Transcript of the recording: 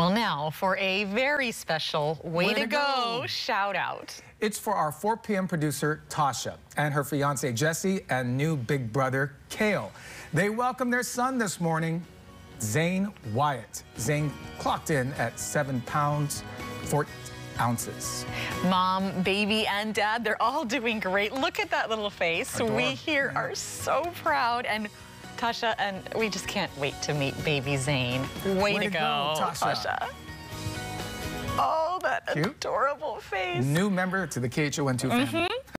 Well, now for a very special way, way to, to go, go shout out. It's for our 4 p.m. producer, Tasha, and her fiance, Jesse, and new big brother, Kayle. They welcomed their son this morning, Zane Wyatt. Zane clocked in at 7 pounds, 4 ounces. Mom, baby, and dad, they're all doing great. Look at that little face. Adore. We here yeah. are so proud. and. Tasha, and we just can't wait to meet baby Zane. Way, Way to, go, go Tasha. Tasha. Oh, that Cute. adorable face. New member to the KHON2 family. Mm -hmm.